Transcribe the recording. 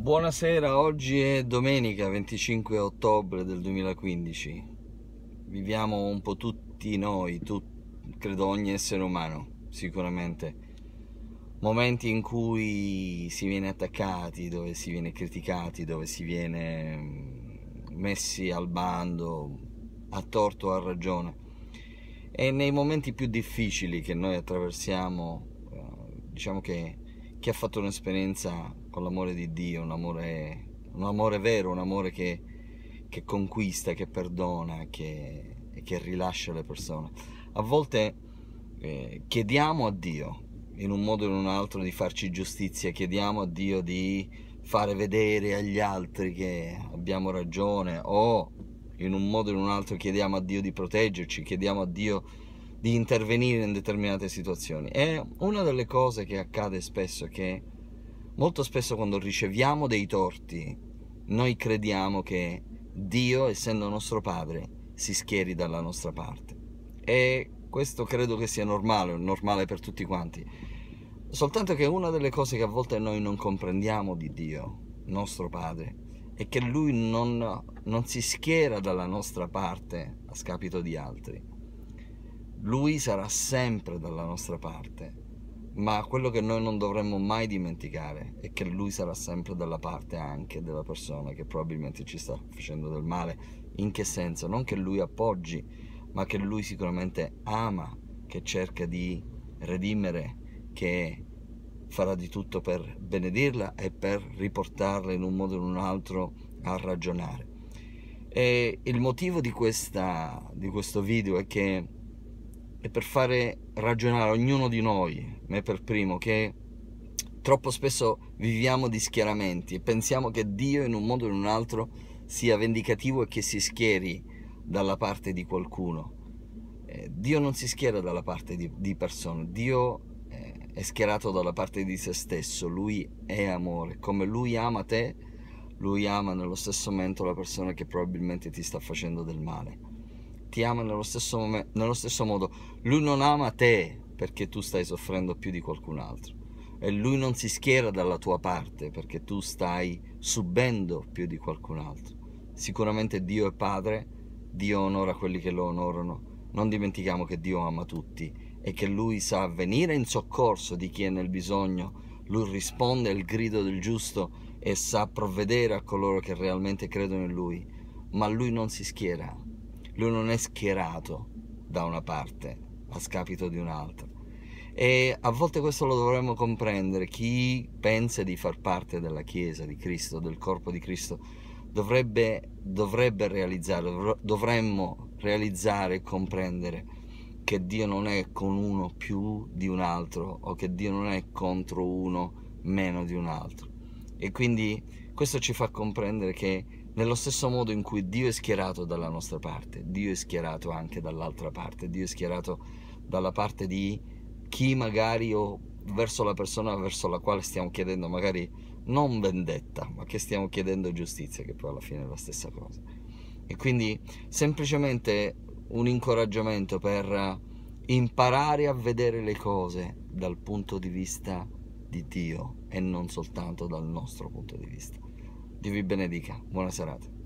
Buonasera, oggi è domenica 25 ottobre del 2015. Viviamo un po' tutti noi, tu, credo ogni essere umano, sicuramente. Momenti in cui si viene attaccati, dove si viene criticati, dove si viene mm, messi al bando, a torto o a ragione. E nei momenti più difficili che noi attraversiamo, eh, diciamo che chi ha fatto un'esperienza con l'amore di Dio, un amore, un amore vero, un amore che, che conquista, che perdona, che, che, rilascia le persone. A volte eh, chiediamo a Dio, in un modo o in un altro, di farci giustizia, chiediamo a Dio di fare vedere agli altri che abbiamo ragione o in un modo o in un altro chiediamo a Dio di proteggerci, chiediamo a Dio di intervenire in determinate situazioni. E una delle cose che accade spesso è che molto spesso quando riceviamo dei torti, noi crediamo che Dio, essendo nostro Padre, si schieri dalla nostra parte. E questo credo che sia normale, normale per tutti quanti. Soltanto che una delle cose che a volte noi non comprendiamo di Dio, nostro Padre, è che Lui non, non si schiera dalla nostra parte a scapito di altri lui sarà sempre dalla nostra parte, ma quello che noi non dovremmo mai dimenticare è che Lui sarà sempre dalla parte anche della persona che probabilmente ci sta facendo del male. In che senso? Non che Lui appoggi, ma che Lui sicuramente ama, che cerca di redimere, che farà di tutto per benedirla e per riportarla in un modo o in un altro a ragionare. E il motivo di, questa, di questo video è che e per fare ragionare ognuno di noi, me per primo, che troppo spesso viviamo di schieramenti e pensiamo che Dio in un modo o in un altro sia vendicativo e che si schieri dalla parte di qualcuno. Eh, Dio non si schiera dalla parte di, di persone, Dio eh, è schierato dalla parte di se stesso, Lui è amore, come Lui ama te, Lui ama nello stesso momento la persona che probabilmente ti sta facendo del male ti ama nello stesso, mom- nello stesso modo. Lui non ama te perché tu stai soffrendo più di qualcun altro. E lui non si schiera dalla tua parte perché tu stai subendo più di qualcun altro. Sicuramente Dio è Padre, Dio onora quelli che lo onorano. Non dimentichiamo che Dio ama tutti e che Lui sa venire in soccorso di chi è nel bisogno. Lui risponde al grido del giusto e sa provvedere a coloro che realmente credono in Lui. Ma Lui non si schiera lui non è schierato da una parte a scapito di un'altra. E a volte questo lo dovremmo comprendere. Chi pensa di far parte della Chiesa di Cristo, del corpo di Cristo, dovrebbe, dovrebbe realizzare, dovremmo realizzare e comprendere che Dio non è con uno più di un altro o che Dio non è contro uno meno di un altro. E quindi questo ci fa comprendere che nello stesso modo in cui Dio è schierato dalla nostra parte, Dio è schierato anche dall'altra parte, Dio è schierato dalla parte di chi magari o verso la persona verso la quale stiamo chiedendo magari non vendetta, ma che stiamo chiedendo giustizia, che poi alla fine è la stessa cosa. E quindi semplicemente un incoraggiamento per imparare a vedere le cose dal punto di vista di Dio e non soltanto dal nostro punto di vista. Dio vi benedica, buona serata.